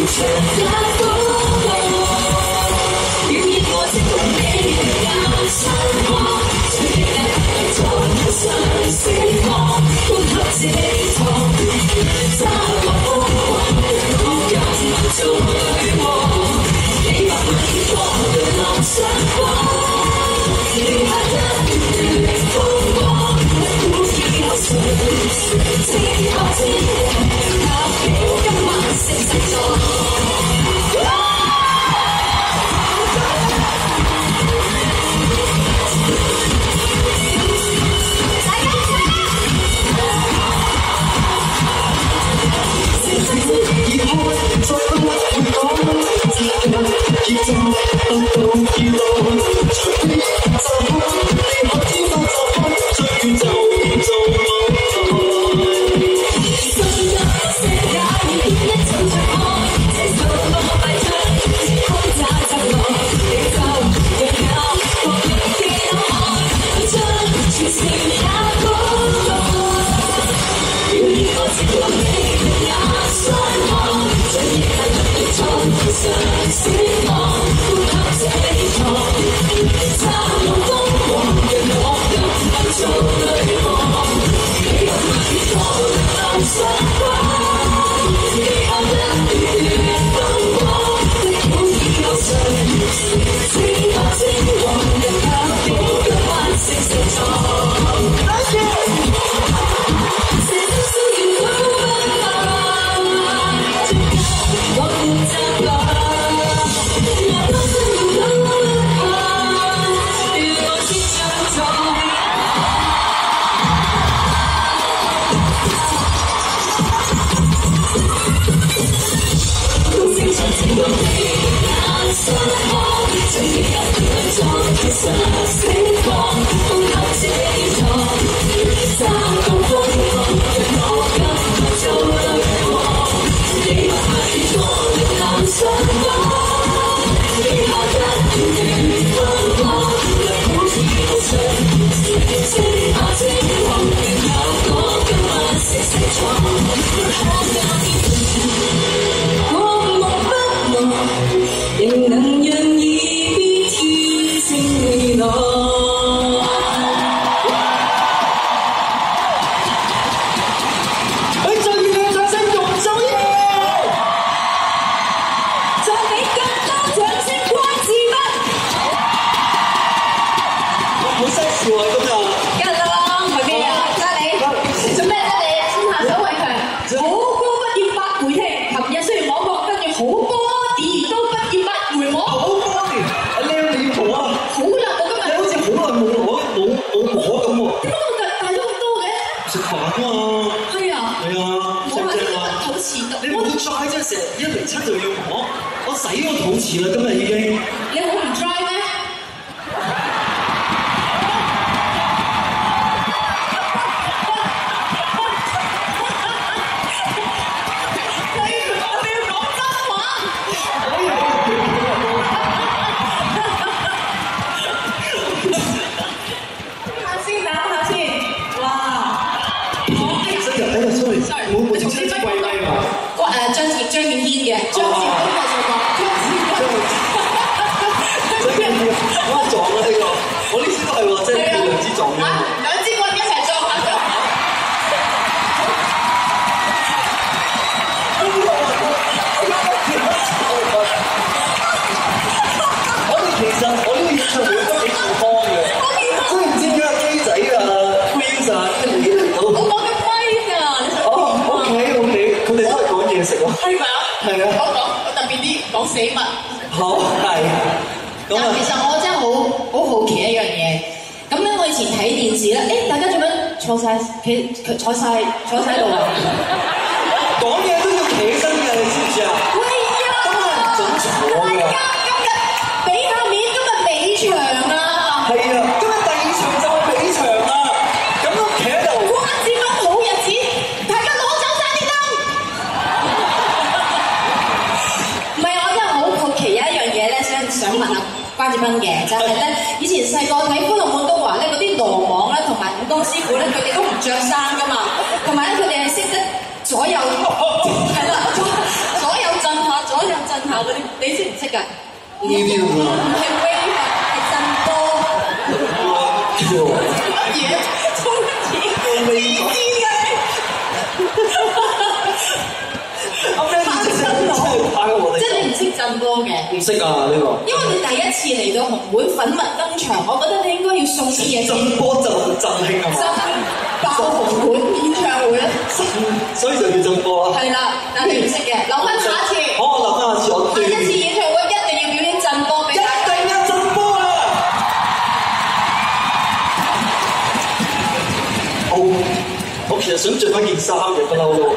你却。Just 遲啦，今日已經。你好唔 dry 咩？張葉張敬軒嘅張。啊，兩支棍一齊撞下撞。我哋其實我呢個演唱會都幾健康嘅，知唔知點解機仔啊、Queen 啊啲嘢嚟到？我講緊咪㗎，哦，OK OK，佢哋都係講嘢食喎。係咪啊？係啊。我講我特別啲講死物。好係。咁啊。其實我真係好好好奇。前睇電視咧，誒、大家做緊坐晒，企坐晒，坐晒度啊！講嘢都要企身嘅，你知唔知啊？喂呀！今日準坐啊！喂呀！今日俾下面，今日比場啊！係啊！今日第二場就係比場啊！咁樣企喺度，瓜子斌好日子，大家攞走晒啲燈。唔係，我真係好好奇有一樣嘢咧，想想問下瓜子斌嘅，就係、咧，以前細個睇《歡樂》。婦咧，佢哋都唔着衫噶嘛，同埋咧佢哋係識得左右，係啦，左右震下，左右震下嗰啲，你識唔識噶？唔係威嚇啊，係震波。乜嘢？我未知啊！我未知。識震波嘅？唔識啊呢個。因為你第一次嚟到紅館粉墨登場，我覺得你應該要送啲嘢。震波就震興啊嘛！爆紅館演唱會啊！所以就叫震波啦！係啦，但係唔識嘅，諗翻下一次。好，我諗下次我。第一次演唱會一定要表演震波俾。一定要震波啊好、我其實想著翻件衫嘅，不嬲都。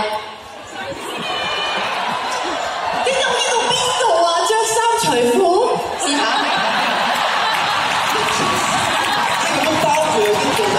起晒啊！點解我呢度邊度啊？着衫除褲，試下。咁包住佢先做到。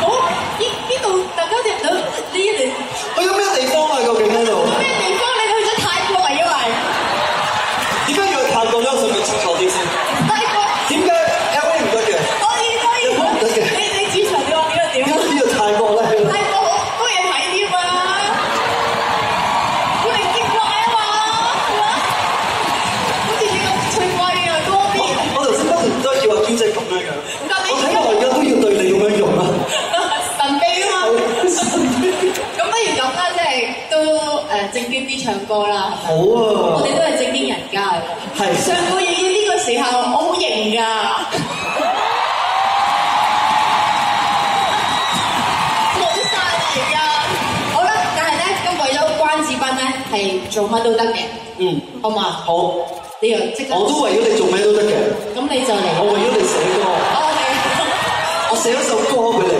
好，呢呢度大家睇唔到呢一段去咗咩地方啊？究竟喺度？咩地方？你去咗泰國啊？因為點解要去泰國咧？我想問清楚啲先。泰國。點解 L A 唔得嘅？可以可以，唔得嘅你你主場你話點啊點啊？點解呢度泰國咧？泰國好多嘢睇添啊！我哋結怪啊嘛，係嘛？好似呢個翠桂啊多啲，我頭先不停都係叫阿娟姐咁樣樣。唔得你我睇我而家都要對你咁樣用啊！神秘啊嘛。咁不如咁啦，即係都誒正經啲唱歌啦。好啊我哋啊！都係正經人家嚟嘅。係上個月嘅呢個時候，我好型㗎。冇晒而家。好啦，但係咧，咁為咗關子斌咧，係做乜都得嘅，嗯，好嘛？好，你又即刻，我都為咗你做咩都得嘅。咁你就嚟。我為咗你寫歌，我我寫咗首歌俾你，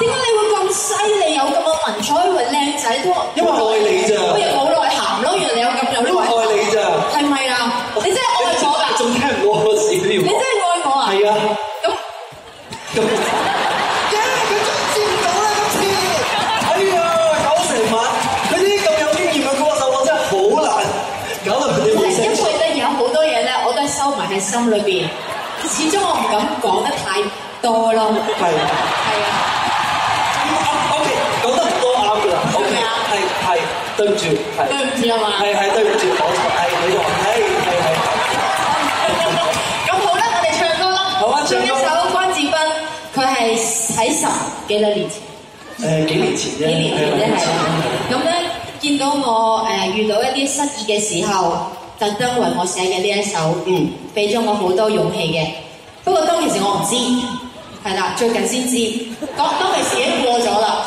點解你會咁犀利，有咁嘅文采，會靚仔都？因為愛你咋冇內涵咯，原來你有咁有因為。愛你咋。係咪啊？你真係愛我㗎？仲聽唔到我笑你真係愛我啊？係啊。咁。咁，耶！佢終於接唔到啦，今次。哎呀，搞成晚，佢啲咁有經驗嘅歌手，我真係好難搞到佢哋係冇聲出。因為咧有好多嘢咧，我都係收埋喺心裏邊，始終我唔敢講得太多咯。係。係啊，O K，講得唔多啱㗎啦。O 係 K，咪啊係係，對唔住，係對唔住啊嘛。係係對唔住，講錯，係你話，係係係。咁好啦，我哋唱歌啦。好啊唱一首關智斌，佢係喺十幾多年前。誒幾年前啫，幾年前啫係係啦。咁咧見到我誒、遇到一啲失意嘅時候，特登為我寫嘅呢一首，嗯，俾咗我好多勇氣嘅。不過當其時我唔知，係啦，最近先知。當當其時已經過咗啦。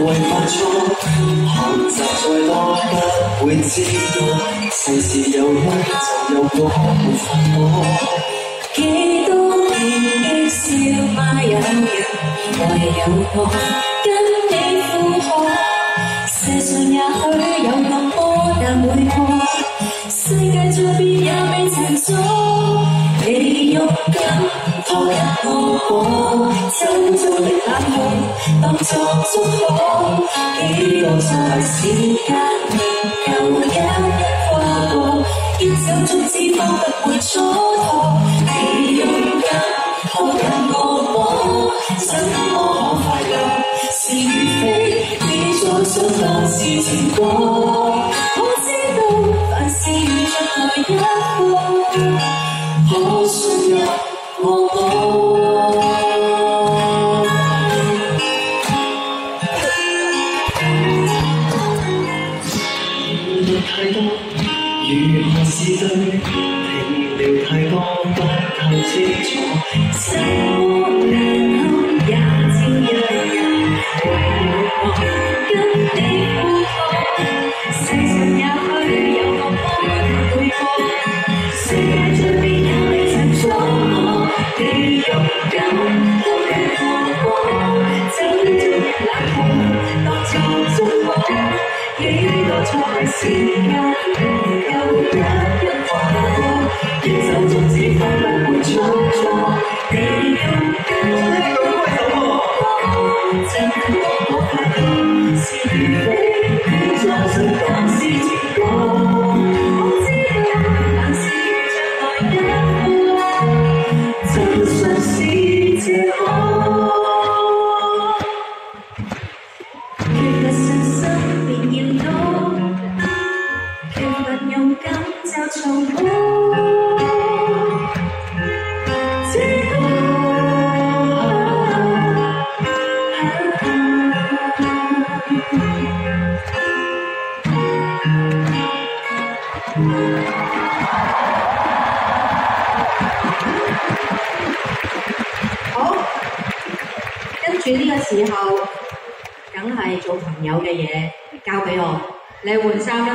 何謂犯錯？學習再多，不会知道世事有因就有果，没法躲。几多？年的笑罵有人，唯有我跟你附和。世上也许有咁多，但每個世界再变也未曾阻。你勇敢拖入我過，周遭的冷酷當作祝福。幾個錯誤時間，又一一跨過，堅守宗旨方不會蹉跎。你勇敢拖入我過，怎麼可快樂？是與非，你再想當是情過。我知道凡事如像來一步，可信任我。時間，又一一跨過，堅守宗旨方不会错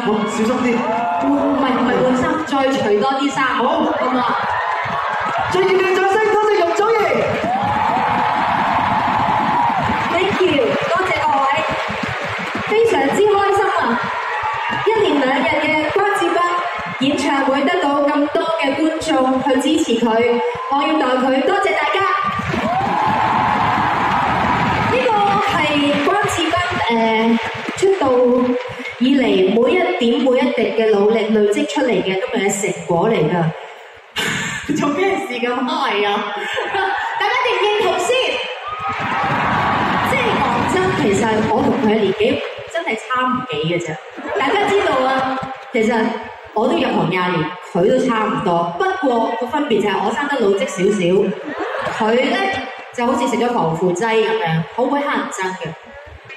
好，小心啲。唔係唔係換衫，再除多啲衫，好，好唔好啊？最熱烈掌聲，多謝容祖兒。Thank you，多謝各位，非常之開心啊！一連兩日嘅關智斌演唱會得到咁多嘅觀眾去支持佢，我要代佢多謝大家。呢個係關智斌點每一滴嘅努力累積出嚟嘅今日嘅成果嚟㗎。做咩事咁開啊？大家認唔認同先？即係講真，其實我同佢嘅年紀真係差唔幾嘅啫。大家知道啊，其實我都入行廿年，佢都差唔多。不過個分別就係我生得老積少少，佢咧就好似食咗防腐劑咁樣，好鬼乞人憎嘅。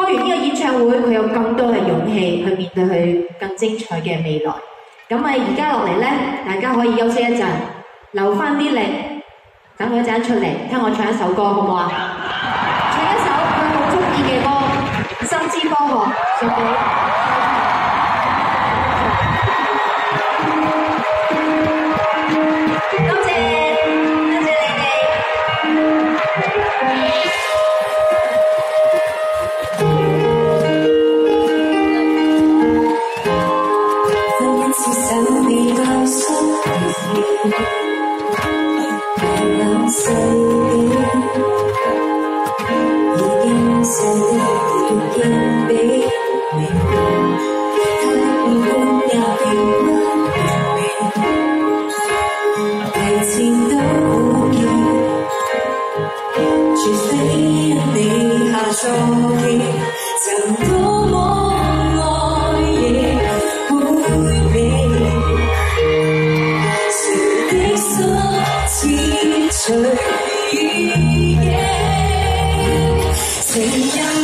開完呢個演唱會，佢有更多嘅勇氣去面對佢更精彩嘅未來。咁啊，而家落嚟咧，大家可以休息一陣，留翻啲力，等佢一陣出嚟聽我唱一首歌，好唔好啊？唱一首佢好中意嘅歌《心之歌》喎》，送俾。一样。